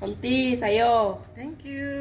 Salty, sa'yo. Thank you.